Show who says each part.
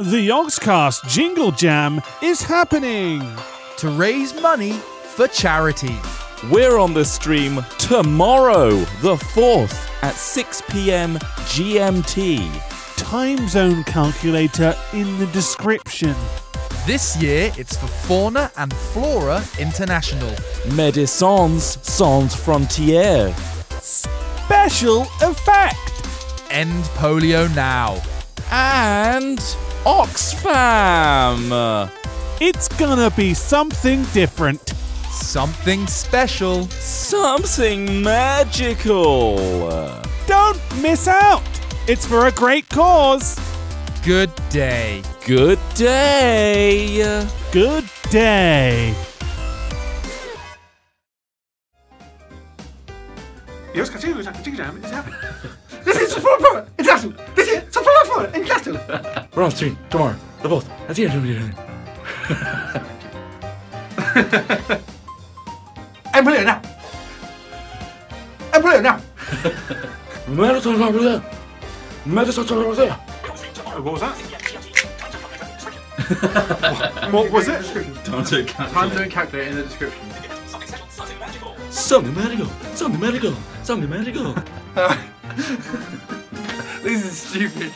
Speaker 1: The Yogscast Jingle Jam is happening.
Speaker 2: to raise money for charity.
Speaker 3: We're on the stream tomorrow, the 4th, at 6 pm GMT.
Speaker 1: Time zone calculator in the description.
Speaker 2: This year it's for Fauna and Flora International.
Speaker 3: Médecins Sans Frontières.
Speaker 1: Special effect.
Speaker 2: End polio now.
Speaker 3: And Oxfam.
Speaker 1: It's gonna be something different.
Speaker 2: Something special.
Speaker 3: Something magical.
Speaker 1: Don't miss out. It's for a great cause.
Speaker 2: Good day.
Speaker 3: Good day.
Speaker 1: Good day.
Speaker 4: The Yogscast Jingle Jam Jingle Jam is happening. This is for Flora International. This is for Flora International.
Speaker 5: We're on stream tomorrow, the fourth. At the end of the day.
Speaker 4: I'm playing now. I'm playing now.
Speaker 5: Marathon over there. Marathon over there.
Speaker 4: What was that? what was it?
Speaker 5: Time to count.
Speaker 4: Time zone calculator in the description.
Speaker 5: Something magical. Something magical. Something magical.
Speaker 4: This is stupid.